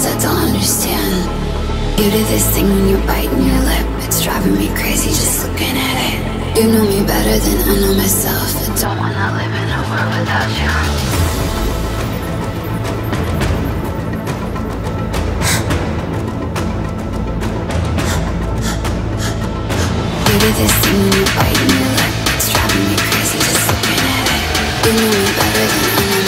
me I don't understand. You do this thing when you're biting your lip, it's driving me crazy just looking at it. You know me better than I know myself. I don't wanna live in a world without you. You do this thing when you're biting your lip, it's driving me crazy just looking at it. You know me better than I know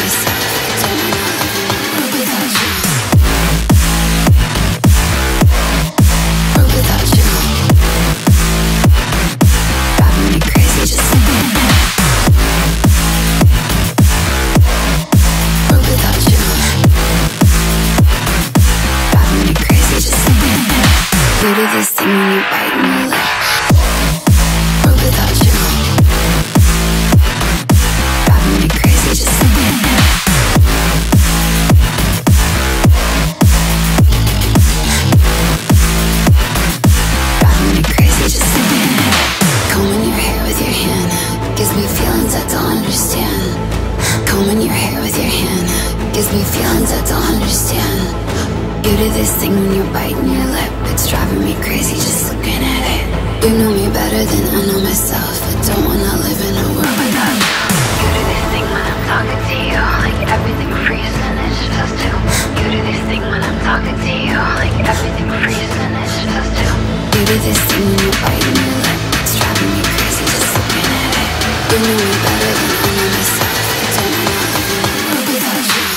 Do this thing when you're biting your lip, it's driving me crazy just looking at it. You know me better than I know myself. I don't wanna live in a world without you. You do this thing when I'm talking to you, like everything freezes and it's just us two. You do this thing when I'm talking to you, like everything freezes and it's just us two. You do this thing when you're biting your lip, it's driving me crazy just looking at it. You know me better than I know myself. I don't wanna live in a world without you.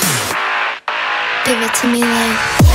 Give it to me like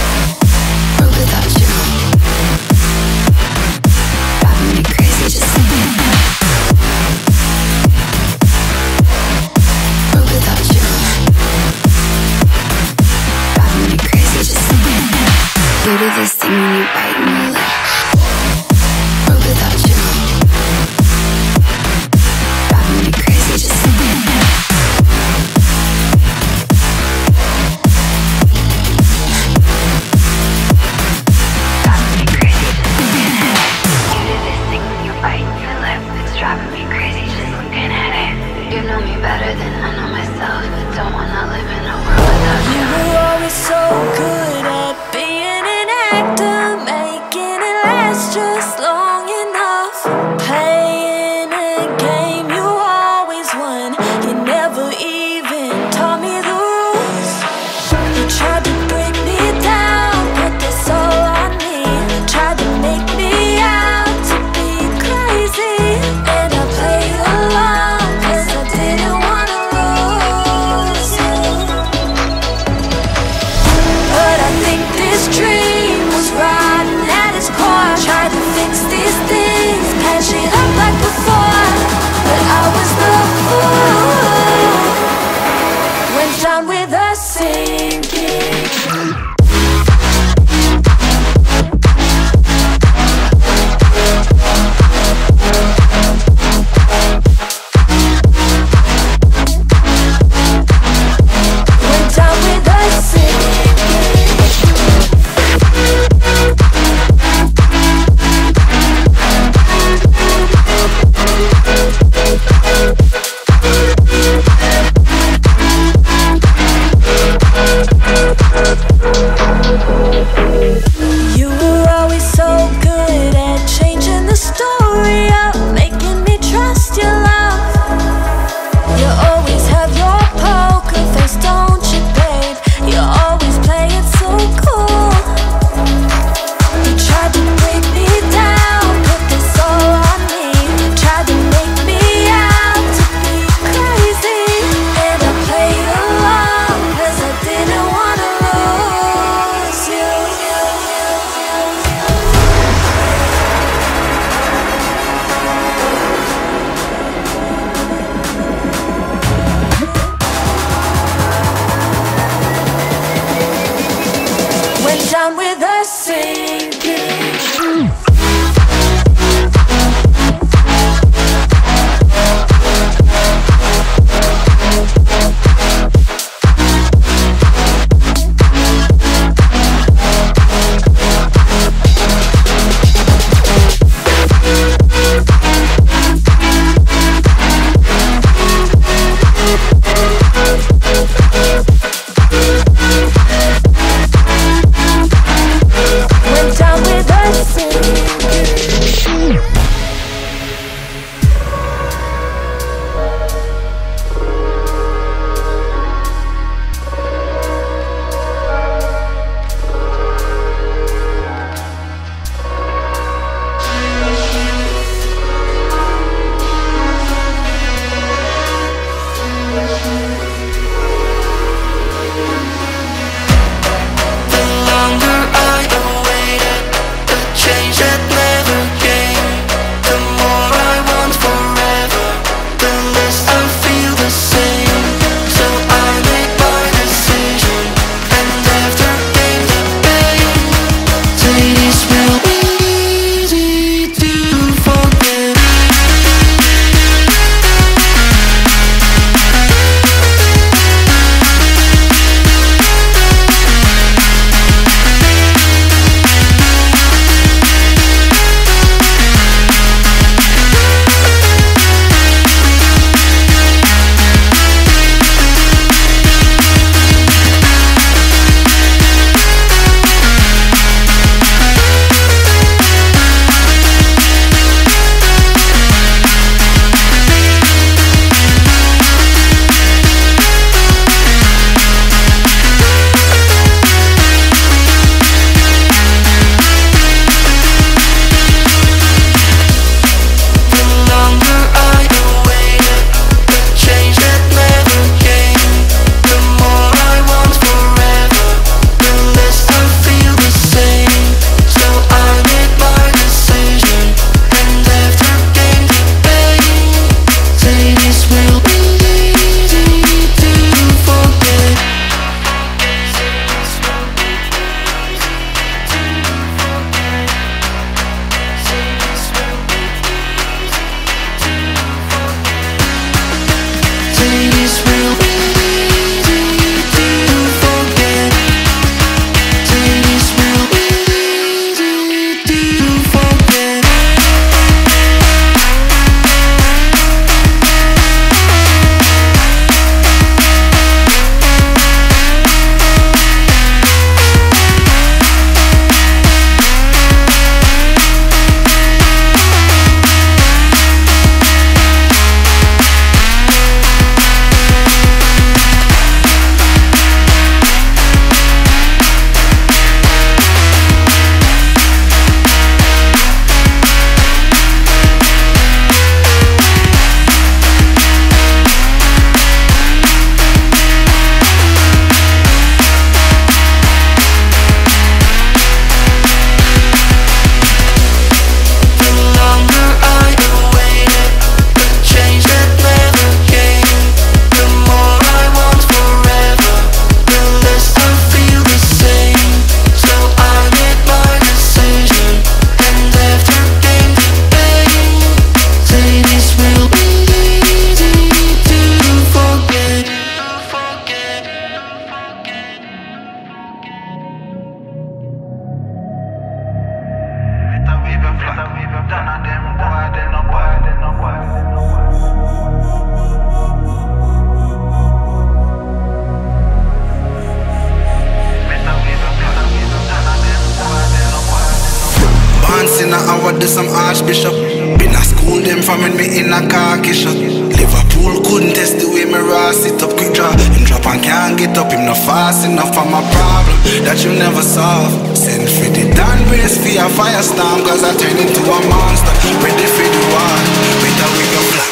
archbishop. Been a school them from when me in a khaki shot. Liverpool couldn't test the way me raw sit up quick draw. Him drop and can't get up, him not fast enough for my problem that you never solve. Send for the Dan brace for a firestorm, cause I turn into a monster. Ready for the war, with a wig of black.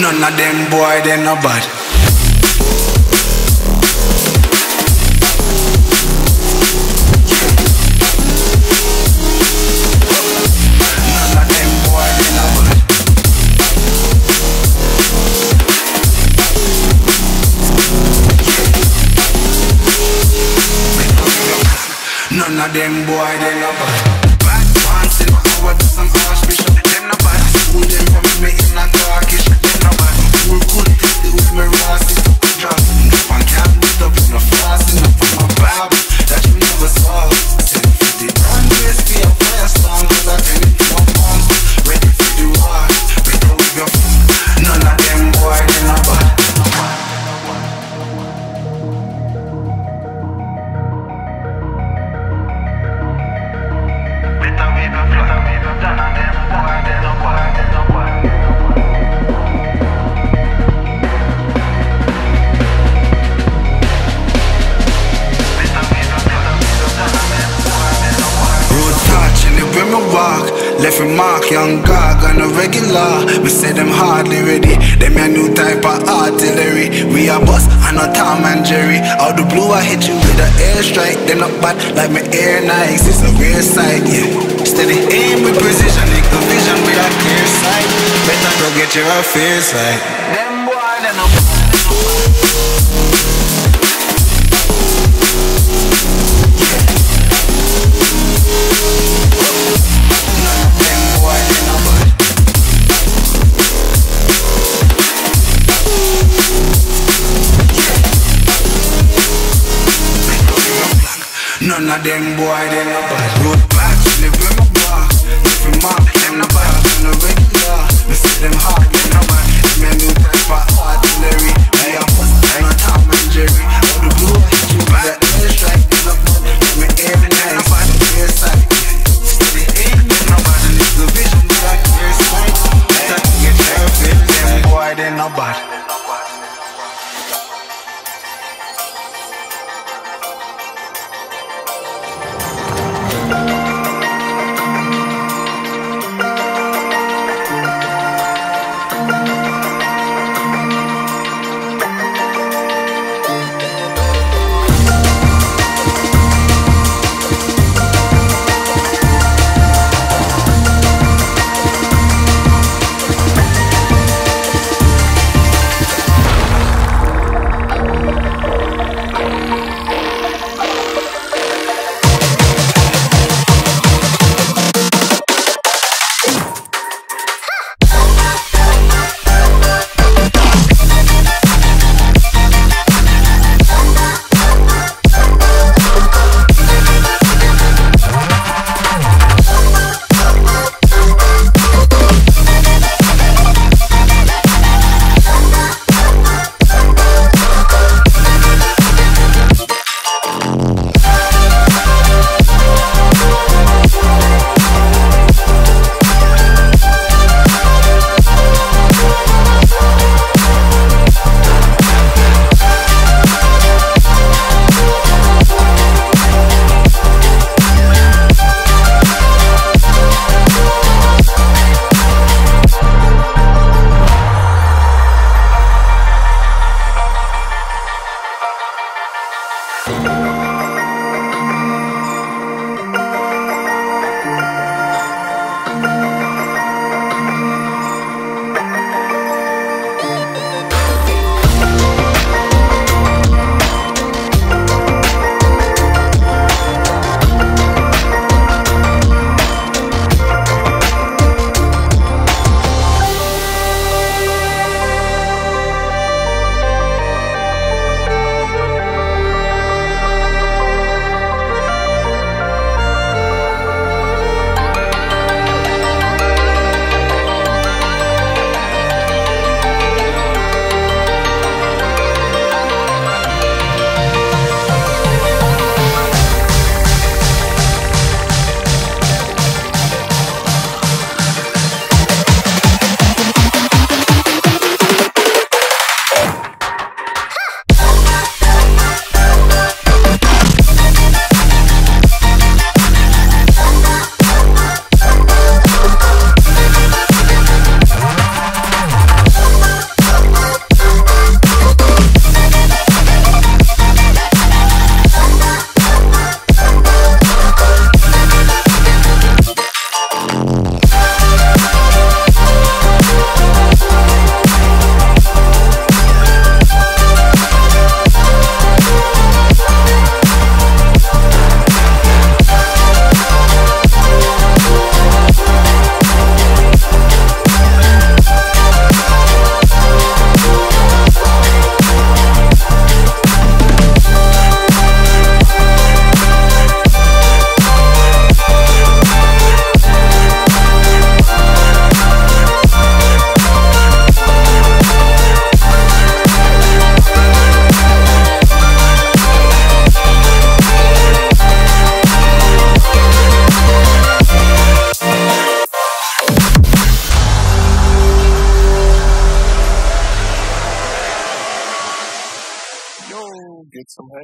None of them boy, they no bad. Boy, type of artillery. We a bus and a Tom and Jerry. Out the blue I hit you with an airstrike. Them not bad like me air nice It's a real sight, yeah. Steady aim with precision. Make the vision with a clear sight. Better go get your affairs right None of them boy, they no bad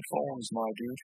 Some headphones, my dude.